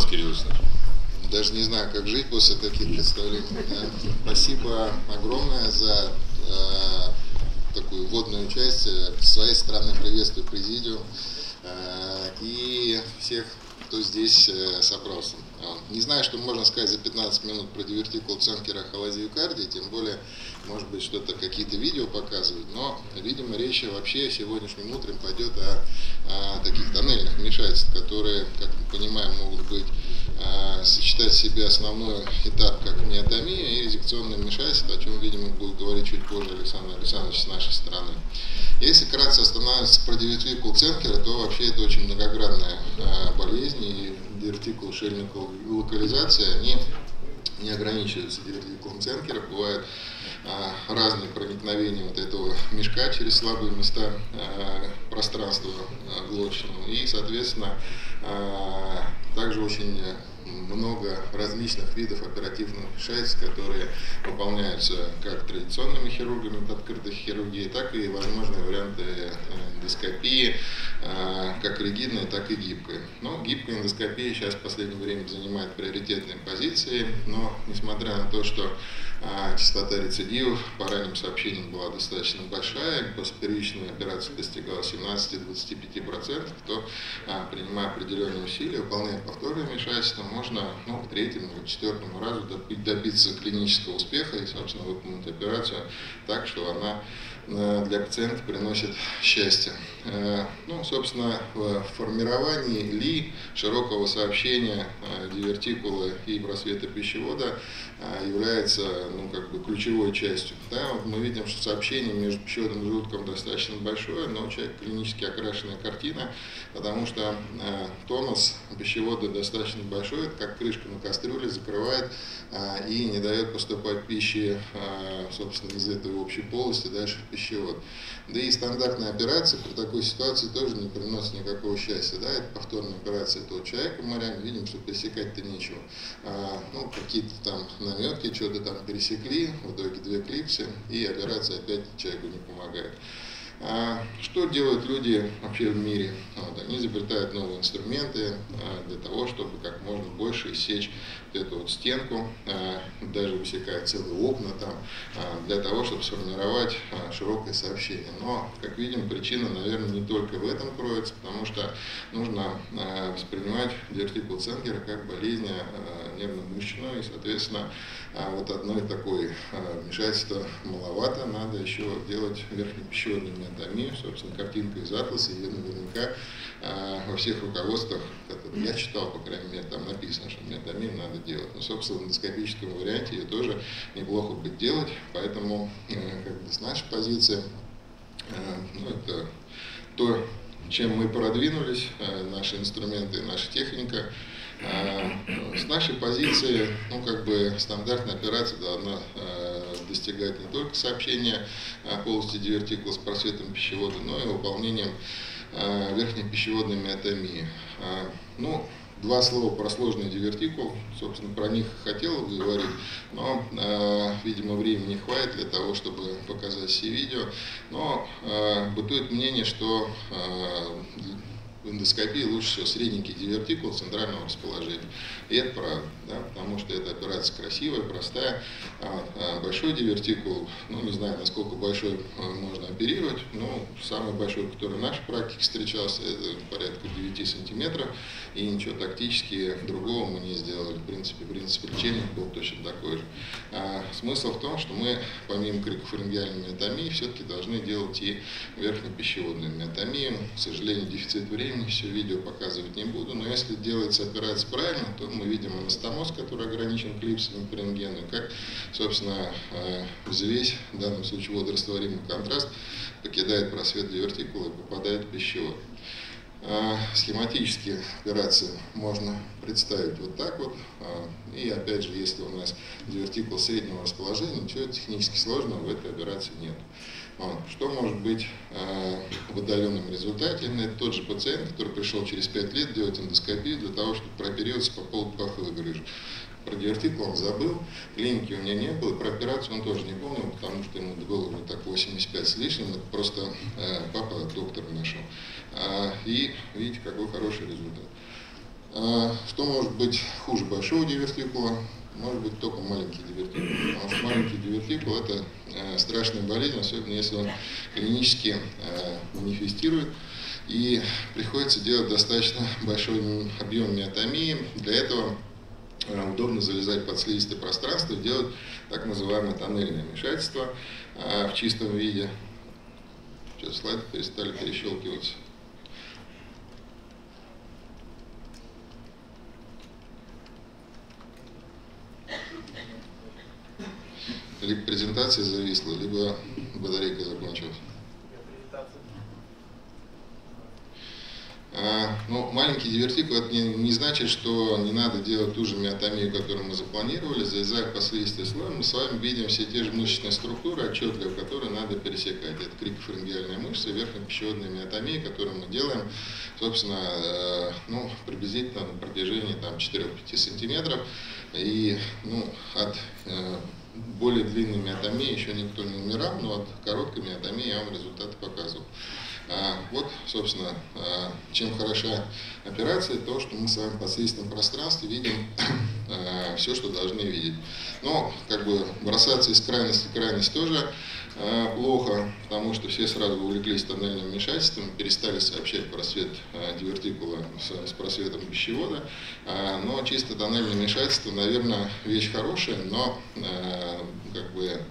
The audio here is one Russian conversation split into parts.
вас, Кирилл. Даже не знаю, как жить после таких представлений. Спасибо огромное за э, такую вводную часть. С своей стороны приветствую президиум э, и всех, кто здесь э, собрался. Не знаю, что можно сказать за 15 минут про дивертикул ценкера холозиокардии, тем более, может быть, что-то, какие-то видео показывать, но, видимо, речь вообще сегодняшним утром пойдет о, о таких тоннельных вмешательствах, которые, как мы понимаем, могут быть а, сочетать в себе основной этап как миотомия и резекционное вмешательство, о чем, видимо, будет говорить чуть позже Александр Александрович с нашей стороны. Если кратко останавливаться про дивертикул ценкера, то вообще это очень многогранная а, болезнь, и дивертикул шельников локализация, они не ограничиваются дивертикулом ценкера, бывают а, разные проникновения вот этого мешка через слабые места а, пространства а, глоточного. И, соответственно, а, также очень много различных видов оперативных вмешательств, которые выполняются как традиционными хирургами от открытой хирургии, так и возможные варианты э, эндоскопии, э, как ригидной, так и гибкой. Но гибкая эндоскопия сейчас в последнее время занимает приоритетные позиции, но несмотря на то, что э, частота рецидивов по ранним сообщениям была достаточно большая, после первичной операции достигала 17-25%, то принимая определенные усилия, выполняя повторное вмешательство, можно ну, к третьему, четвертому разу добиться клинического успеха и, собственно, выполнить операцию так, что она для пациента приносит счастье. Э, ну, собственно, в формировании ли широкого сообщения э, дивертикула и просвета пищевода является ну, как бы ключевой частью. Да, вот мы видим, что сообщение между пищеводом и желудком достаточно большое, но у человека клинически окрашенная картина, потому что тонус пищевода достаточно большой, это как крышка на кастрюле, закрывает и не дает поступать пищи, собственно, из этой общей полости дальше в пищевод. Да и стандартная операция при такой ситуации тоже не приносит никакого счастья. Да? Это повторная операция этого человека, мы видим, что пересекать-то нечего. А, ну, какие-то там наметки, что-то там пересекли, в итоге две клипсы, и операция опять человеку не помогает. А, что делают люди вообще в мире? Вот, они изобретают новые инструменты а, для того, чтобы как можно больше вот эту вот стенку, а, даже высекают целые окна там, для того, чтобы сформировать широкое сообщение. Но, как видим, причина, наверное, не только в этом кроется, потому что нужно воспринимать дивертикул Ценгера как болезнь нервно-мышечную, и, соответственно, вот одной такой вмешательства маловато, надо еще делать верхнепищеводную миотомию, собственно, картинка из атласа, ее наверняка во всех руководствах, которые я читал, по крайней мере, там написано, что миотомию надо делать. Но, собственно, в эндоскопическом варианте ее тоже неплохо бы делать, поэтому, э, как бы, с нашей позиции, э, ну, это то, чем мы продвинулись, э, наши инструменты, наша техника, с нашей позиции, ну, как бы стандартная операция должна достигать не только сообщения полости дивертикула с просветом пищевода, но и выполнением верхней пищеводной миотомии. Ну, Два слова про сложный дивертикул, собственно, про них хотел бы говорить, но, э, видимо, времени не хватит для того, чтобы показать все видео. Но э, бытует мнение, что э, в эндоскопии лучше всего средненький дивертикул центрального расположения. И это правда, да, потому что эта операция красивая, простая. А, а большой дивертикул, ну не знаю, насколько большой а, можно оперировать, но самый большой, который в нашей практике встречался, это порядка 9 сантиметров, и ничего тактически другого мы не сделали. В принципе, принцип лечения был точно такой же. А, смысл в том, что мы, помимо крикофарингеальной миотомии, все-таки должны делать и верхнепищеводную миотомию. К сожалению, дефицит времени времени, все видео показывать не буду, но если делается операция правильно, то мы видим анастомоз, который ограничен клипсами по рентгену, как, собственно, э, взвесь, в данном случае водорастворимый контраст, покидает просвет дивертикула и попадает в пищевод. А, схематически операцию можно представить вот так вот. А, и опять же, если у нас дивертикул среднего расположения, ничего технически сложного в этой операции нет. Что может быть а, в отдаленном результате? Это тот же пациент, который пришел через 5 лет делать эндоскопию для того, чтобы прооперироваться по поводу паховой грыжи. Про дивертикул он забыл, клиники у меня не было, про операцию он тоже не помнил, потому что ему было уже так 85 с лишним, просто э, папа доктор нашел. А, и видите, какой хороший результат. А, что может быть хуже большого дивертикула? Может быть только маленький дивертикул. Потому что маленький дивертикул это э, страшная болезнь, особенно если он клинически э, манифестирует. И приходится делать достаточно большой объем миотомии. Для этого удобно залезать под слизистое пространство и делать так называемое тоннельное вмешательство в чистом виде. Сейчас слайды перестали перещелкиваться. либо презентация зависла, либо батарейка закончилась. А, ну, маленький дивертикул это не, не значит, что не надо делать ту же миотомию, которую мы запланировали, залезая по слизистой слой, мы с вами видим все те же мышечные структуры, отчетливо которые надо пересекать. Это крикофарингеальная мышца, верхнепищеводная миотомия, которую мы делаем, собственно, э, ну, приблизительно на протяжении там, 4-5 сантиметров. И ну, от э, более длинной миотомии еще никто не умирал, но от короткой миотомии я вам результаты показывал. А, вот, собственно, а, чем хороша операция, то, что мы с вами в подследственном пространстве видим а, все, что должны видеть. Но, как бы, бросаться из крайности в крайность тоже плохо, потому что все сразу увлеклись тоннельным вмешательством, перестали сообщать просвет дивертикула с, просветом пищевода. Но чисто тоннельное вмешательство, наверное, вещь хорошая, но как бы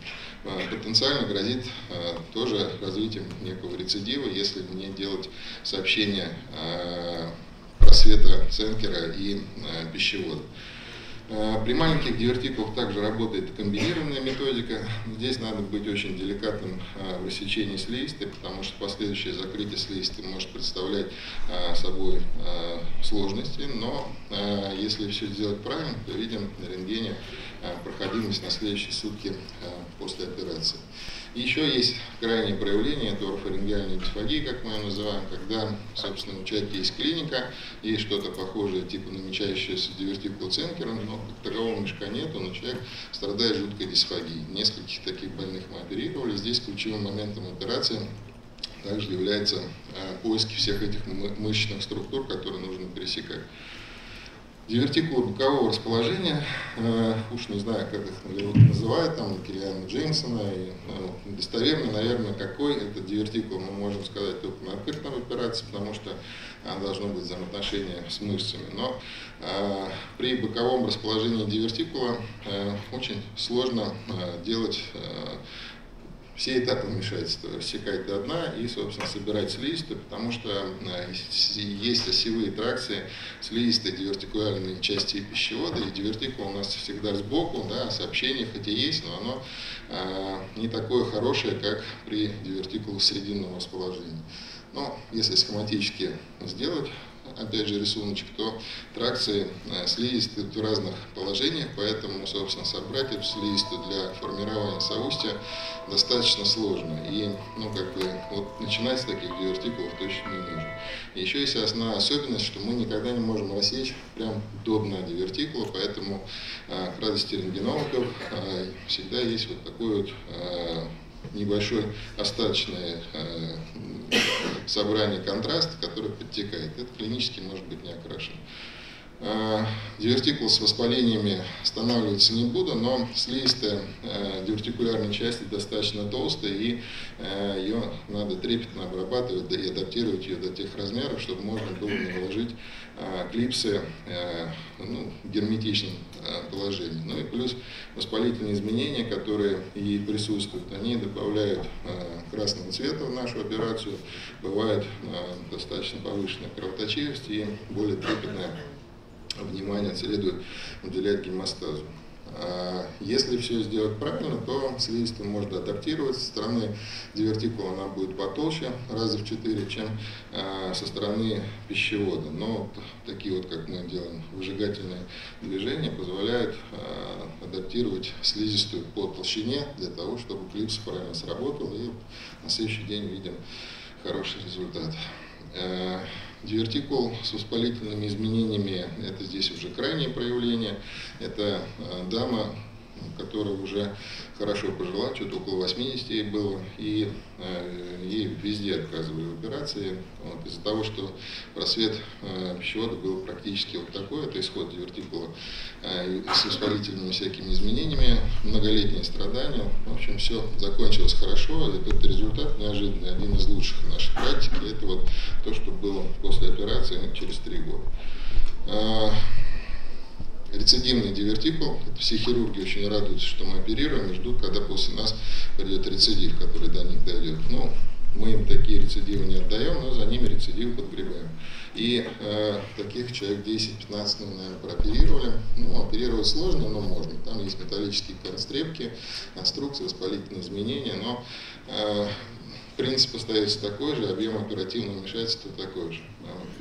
потенциально грозит э, тоже развитием некого рецидива, если не делать сообщения э, просвета ценкера и пищевода. При маленьких дивертикулах также работает комбинированная методика. Здесь надо быть очень деликатным в рассечении слизистой, потому что последующее закрытие слизистой может представлять собой сложности, но если все сделать правильно, то видим на рентгене Э, проходимость на следующие сутки э, после операции. Еще есть крайнее проявление, это орофарингеальная дисфагия, как мы ее называем, когда, собственно, у человека есть клиника, есть что-то похожее, типа намечающееся дивертикулоценкером, но как такового мешка нету, но человек страдает жуткой дисфагией. Нескольких таких больных мы оперировали. Здесь ключевым моментом операции также является э, поиск всех этих мышечных структур, которые нужно пересекать. Дивертикулы бокового расположения, э, уж не знаю, как их называют, там, Киллиана Джеймсона, и э, достоверно, наверное, какой это дивертикул, мы можем сказать только на открытом операции, потому что э, должно быть взаимоотношение с мышцами. Но э, при боковом расположении дивертикула э, очень сложно э, делать э, все этапы вмешательства рассекать до дна и, собственно, собирать слизистую, потому что э, есть осевые тракции слизистой дивертикулярной части пищевода, и дивертикул у нас всегда сбоку, да, сообщение хотя есть, но оно э, не такое хорошее, как при дивертикуле срединного расположения. Но если схематически сделать опять же рисуночек, то тракции э, слизистые в разных положениях, поэтому, собственно, собрать эту слизистую для формирования соустья достаточно сложно. И, ну, как бы, вот начинать с таких дивертикулов точно не нужно. Еще есть основная особенность, что мы никогда не можем рассечь прям до дна дивертикула, поэтому э, к радости рентгенологов э, всегда есть вот такой вот небольшой остаточное э, собрание контраста, которое подтекает. Это клинически может быть не окрашено. Э, дивертикул с воспалениями останавливаться не буду, но слизистая э, дивертикулярной части достаточно толстая, и э, ее надо трепетно обрабатывать и адаптировать ее до тех размеров, чтобы можно было наложить клипсы ну, в герметичном положении. Ну и плюс воспалительные изменения, которые и присутствуют, они добавляют красного цвета в нашу операцию, бывает достаточно повышенная кровоточивость и более трепетная внимание следует уделять гемостазу. А если все сделать правильно, то слизистая может адаптироваться. Со стороны дивертикула она будет потолще, раза в 4, чем а, со стороны пищевода. Но такие вот, как мы делаем, выжигательные движения позволяют а, адаптировать слизистую по толщине для того, чтобы клипс правильно сработал. И на следующий день видим хороший результат. Дивертикул с воспалительными изменениями, это здесь уже крайнее проявление. Это э, дама которая уже хорошо пожила, что-то около 80 ей было, и э, ей везде отказывали в операции. Вот, из-за того, что просвет э, пищевода был практически вот такой, это исход дивертикула э, с воспалительными всякими изменениями, многолетние страдания. В общем, все закончилось хорошо, этот результат неожиданный, один из лучших в нашей практике, это вот то, что было после операции через три года. Э, рецидивный дивертикул. Все хирурги очень радуются, что мы оперируем и ждут, когда после нас придет рецидив, который до них дойдет. Ну, мы им такие рецидивы не отдаем, но за ними рецидивы подгребаем. И э, таких человек 10-15, ну, наверное, прооперировали. Ну, оперировать сложно, но можно. Там есть металлические констрепки, конструкции, воспалительные изменения, но э, принцип остается такой же, объем оперативного вмешательства такой же.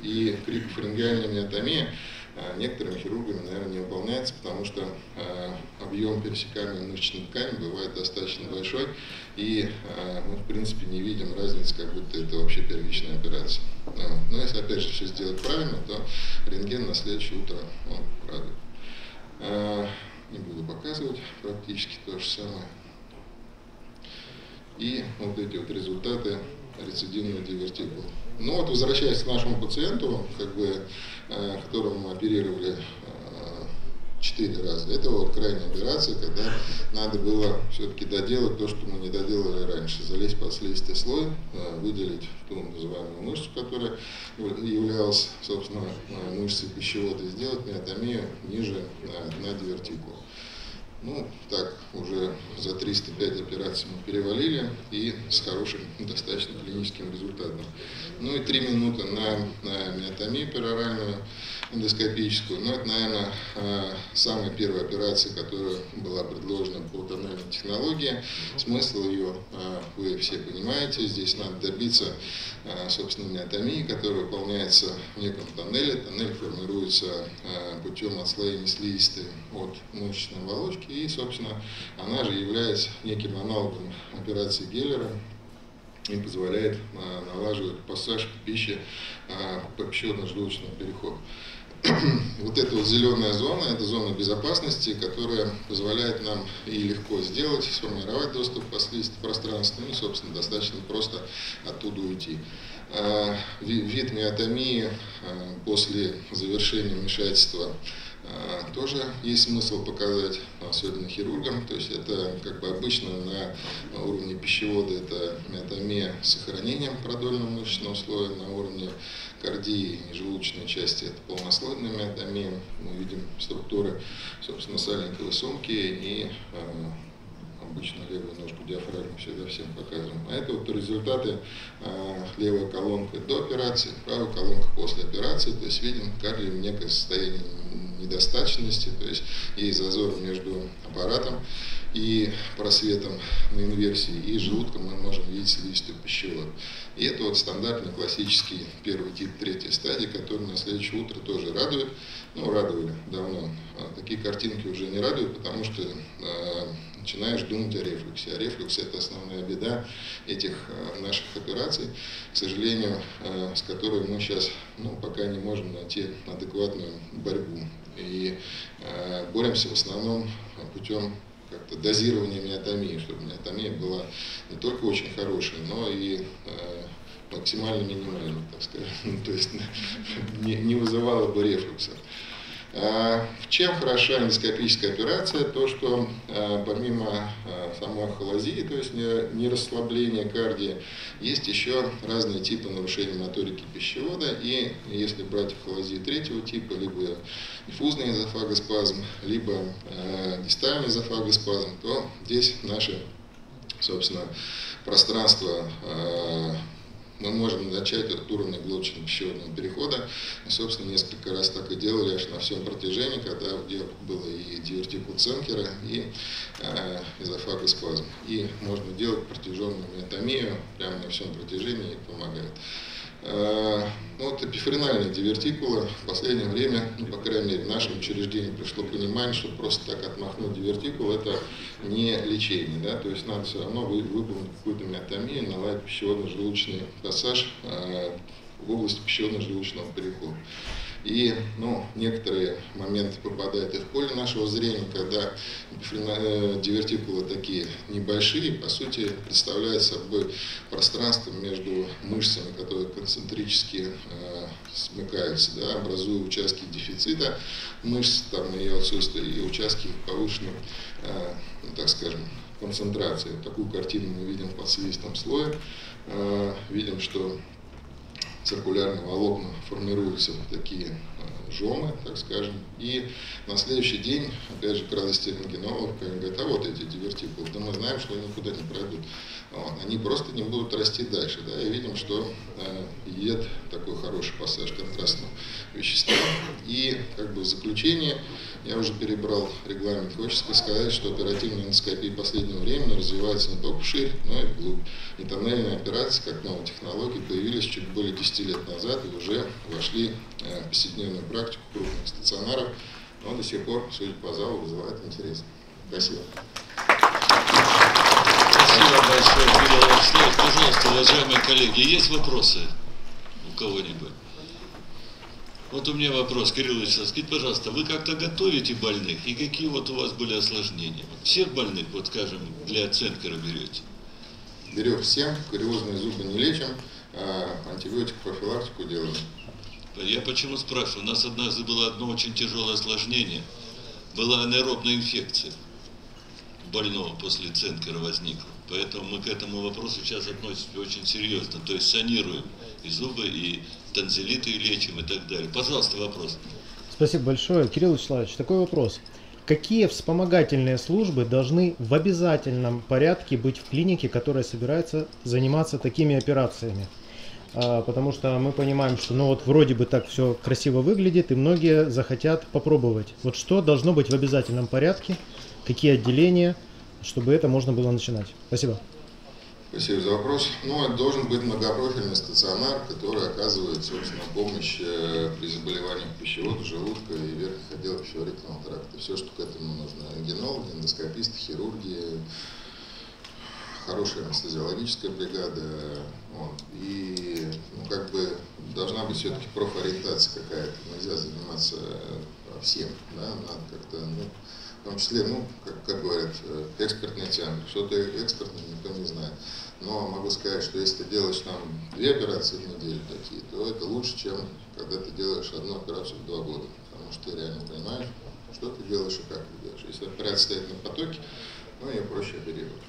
И крикофарингеальная миотомия некоторыми хирургами, наверное, не выполняется, потому что э, объем пересекаемой мышечной ткани бывает достаточно большой, и э, мы, в принципе, не видим разницы, как будто это вообще первичная операция. Но если, опять же, все сделать правильно, то рентген на следующее утро он радует. Не буду показывать, практически то же самое. И вот эти вот результаты рецидивного дивертикула. Ну вот, возвращаясь к нашему пациенту, как бы, э, которого мы оперировали э, четыре раза. Это вот крайняя операция, когда надо было все-таки доделать то, что мы не доделали раньше. Залезть под слизистый слой, э, выделить ту называемую мышцу, которая являлась, собственно, мышцей пищевода, и сделать миотомию ниже на дивертикула. Ну, так, уже за 305 операций мы перевалили и с хорошим достаточно клиническим результатом. Ну и 3 минуты на, на миотомию пероральную эндоскопическую. Но это, наверное, а, самая первая операция, которая была предложена по тоннельной технологии. Смысл ее а, вы все понимаете. Здесь надо добиться, а, собственно, миотомии, которая выполняется в неком тоннеле. Тоннель формируется путем отслоения слизистой от мышечной оболочки. И, собственно, она же является неким аналогом операции Геллера, и позволяет налаживать пассаж пищи по пищеводно-желудочному переходу. вот эта вот зеленая зона, это зона безопасности, которая позволяет нам и легко сделать, сформировать доступ к пространству, и, собственно, достаточно просто оттуда уйти. А, вид миотомии а, после завершения вмешательства а, тоже есть смысл показать, особенно хирургам. То есть это как бы обычно на уровне пищевода это миотомия с сохранением продольного мышечного слоя, на уровне кардии и желудочной части это полнослойная миотомия. Мы видим структуры, собственно, сальниковой сумки и а, обычно левую ножку диафрагмы всегда всем показываем. А это вот результаты э, левая колонка до операции, правая колонка после операции. То есть видим кардио некое состояние недостаточности, то есть есть зазор между аппаратом и просветом на инверсии и желудком мы можем видеть слизистую пищевод. И это вот стандартный классический первый тип третьей стадии, который на следующее утро тоже радует. Ну, радовали давно. А такие картинки уже не радуют, потому что э, начинаешь думать о рефлюксе. А рефлюкс – это основная беда этих э, наших операций, к сожалению, с которой мы сейчас ну, пока не можем найти адекватную борьбу. И э, боремся в основном путем как-то дозирования миотомии, чтобы миотомия была не только очень хорошей, но и э, максимально минимальной, так сказать, то есть не, не вызывала бы рефлюкса. А, чем хороша эндоскопическая операция? То, что а, помимо а, самой холозии, то есть не расслабления кардии, есть еще разные типы нарушений моторики пищевода. И если брать холозию третьего типа, либо диффузный эзофагоспазм, либо дистальный эзофагоспазм, то здесь наши, собственно, пространство мы можем начать от уровня глоточно-пищеводного перехода. И, собственно, несколько раз так и делали аж на всем протяжении, когда где было и дивертикул Ценкера, и э, эзофагоспазм. И можно делать протяженную миотомию прямо на всем протяжении, и помогает. Ну, вот эпифренальные дивертикулы в последнее время, ну, по крайней мере, в нашем учреждении пришло понимание, что просто так отмахнуть дивертикул – это не лечение. Да? То есть надо все равно выполнить какую-то миотомию, наладить пищеводно-желудочный пассаж э, в области пищеводно-желудочного перехода. И ну, некоторые моменты попадают и в поле нашего зрения, когда э, дивертикулы такие небольшие, по сути, представляют собой пространство между мышцами, которые концентрически э, смыкаются, да, образуя участки дефицита мышц, там ее отсутствие, и участки повышенной, э, ну, так скажем, концентрации. Такую картину мы видим в подслизистом слое. Э, видим, что циркулярные волокна формируются такие жомы, так скажем, и на следующий день, опять же, кралостерингенолог говорит, а вот эти дивертикулы, да мы знаем, что они никуда не пройдут. Вот, они просто не будут расти дальше, да, и видим, что э, ед такой хороший пассаж контрастного вещества. И как бы в заключение, я уже перебрал регламент, хочется сказать, что оперативная эндоскопия последнего времени развивается не только вширь, но и вглубь. И тоннельные операции, как новые технологии, появились чуть более 10 лет назад и уже вошли э, в повседневную практику крупных стационаров, но до сих пор, судя по залу, вызывает интерес. Спасибо. Спасибо большое, Кирилл Алексеевич. Пожалуйста, уважаемые коллеги, есть вопросы у кого-нибудь? Вот у меня вопрос, Кирилл Алексеевич, скажите, пожалуйста, вы как-то готовите больных, и какие вот у вас были осложнения? Всех больных, вот скажем, для Ценкера берете? Берем всем, кариозные зубы не лечим, а антибиотик профилактику делаем. Я почему спрашиваю? У нас однажды было одно очень тяжелое осложнение. Была анэробная инфекция больного после Ценкера возникла. Поэтому мы к этому вопросу сейчас относимся очень серьезно. То есть санируем и зубы, и танзелиты лечим и так далее. Пожалуйста, вопрос. Спасибо большое. Кирилл Вячеславович, такой вопрос. Какие вспомогательные службы должны в обязательном порядке быть в клинике, которая собирается заниматься такими операциями? А, потому что мы понимаем, что ну вот вроде бы так все красиво выглядит, и многие захотят попробовать. Вот что должно быть в обязательном порядке, какие отделения, чтобы это можно было начинать? Спасибо. Спасибо за вопрос. Ну, это должен быть многопрофильный стационар, который оказывает, собственно, помощь э, при заболеваниях пищевода, желудка и верхних отделов пищеварительного тракта. Все, что к этому нужно. Генологи, эндоскописты, хирурги, хорошая анестезиологическая бригада. Вот. И, ну, как бы, должна быть все-таки профориентация какая-то. Нельзя заниматься э, всем, да, надо как-то, ну, в том числе, ну, как, как говорят, э, экспертный центр. Что-то экспертное никто не знает. Но могу сказать, что если ты делаешь там две операции в неделю такие, то это лучше, чем когда ты делаешь одну операцию в два года. Потому что ты реально понимаешь, что ты делаешь и как ты делаешь. Если операция стоит на потоке, ну, ее проще оперировать.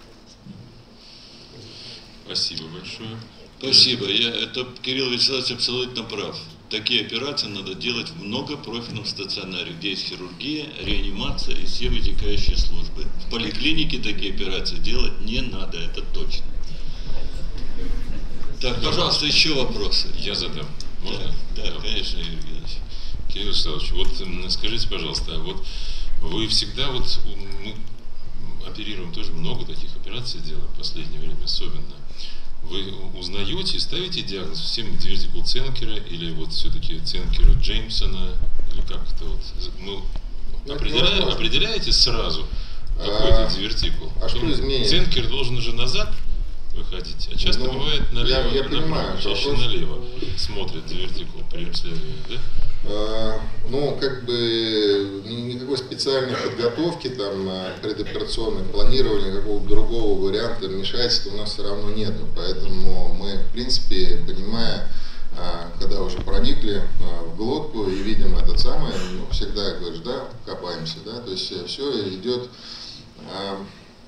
Спасибо большое. Спасибо. Я, это Кирилл Вячеславович абсолютно прав такие операции надо делать в многопрофильном стационаре, где есть хирургия, реанимация и все вытекающие службы. В поликлинике такие операции делать не надо, это точно. Так, пожалуйста, еще вопросы. Я задам. Можно? Да, да конечно, Юрий Геннадьевич. Кирилл Вячеславович, вот скажите, пожалуйста, а вот вы всегда вот мы оперируем тоже много таких операций делаем в последнее время особенно вы узнаете, ставите диагноз всем дивертикул Ценкера или вот все-таки Ценкера Джеймсона, или как это вот, ну, определя, определяете сразу а, дивертикул? А что изменится? Ценкер должен уже назад выходить, а часто ну, бывает налево, я, я понимаю, чаще вопрос... налево смотрит дивертикул при обследовании, да? А, ну, как бы никакой специальной подготовки, там, а, предоперационной планирования какого-то другого варианта вмешательства у нас все равно нет. Поэтому мы, в принципе, понимая, а, когда уже проникли в глотку и видим этот самый, ну, всегда говоришь, да, копаемся, да, то есть все идет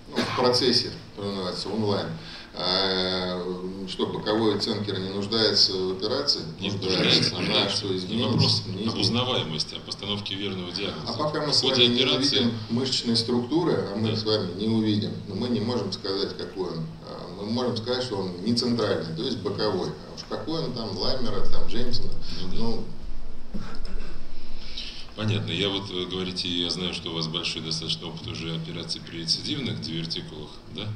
ну, в процессе, что называется, онлайн. А, что боковой ценкер не нуждается в операции? Не нуждается. Да, что изменится. Вопрос не об узнаваемости, о постановке верного диагноза. А пока мы с вами операции... не увидим мышечные структуры, а мы да. с вами не увидим, но мы не можем сказать, какой он. А, мы можем сказать, что он не центральный, то есть боковой. А уж какой он там, Лаймера, там, Джеймсона, ну, да. ну Понятно. Я вот, вы говорите, я знаю, что у вас большой достаточно опыт уже операций при рецидивных дивертикулах, да?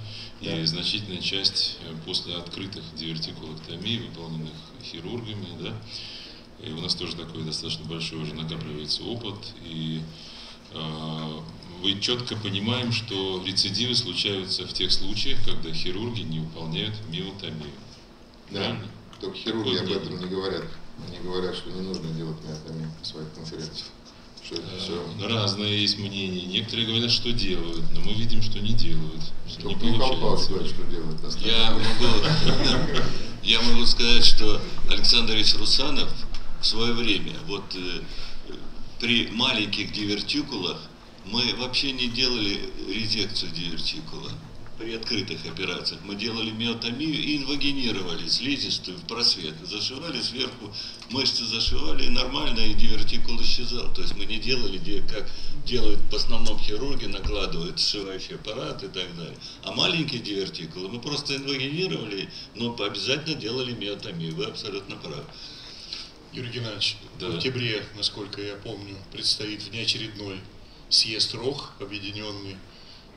да. И значительная часть э, после открытых дивертикулоктомий, выполненных хирургами, да? И у нас тоже такой достаточно большой уже накапливается опыт. И э, вы четко понимаем, что рецидивы случаются в тех случаях, когда хирурги не выполняют миотомию. Да. Правильно? Только хирурги об этом не говорят. Мне говорят, что не нужно делать миотомию в своих конференциях. Что это все... Э, Разные есть мнения. Некоторые говорят, что делают, но мы видим, что не делают. Что не получается. говорит, что остальные Я могу, я могу сказать, что Александр Ильич Русанов в свое время, вот э, при маленьких дивертикулах, мы вообще не делали резекцию дивертикула. При открытых операциях мы делали миотомию и инвагинировали слизистую в просвет. Зашивали сверху, мышцы зашивали, и нормально, и дивертикул исчезал. То есть мы не делали, де- как делают в основном хирурги, накладывают сшивающий аппарат и так далее. А маленькие дивертикулы мы просто инвагинировали, но обязательно делали миотомию. Вы абсолютно правы. Юрий Геннадьевич, Да. в октябре, насколько я помню, предстоит внеочередной съезд РОХ, объединенный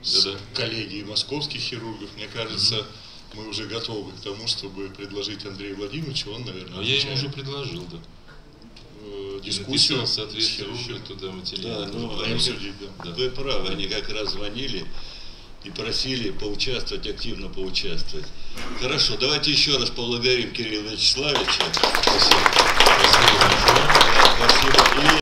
с Да-да. коллегией московских хирургов. Мне кажется, мы уже готовы к тому, чтобы предложить Андрею Владимировичу, он, наверное, А я ему уже предложил, да. э, дискуссию с хирургом. туда материалы. Да, ну, они- судить, да. Да. Вы правы, они как раз звонили и просили поучаствовать, активно поучаствовать. Хорошо, давайте еще раз поблагодарим Кирилла Вячеславовича. Спасибо. Спасибо.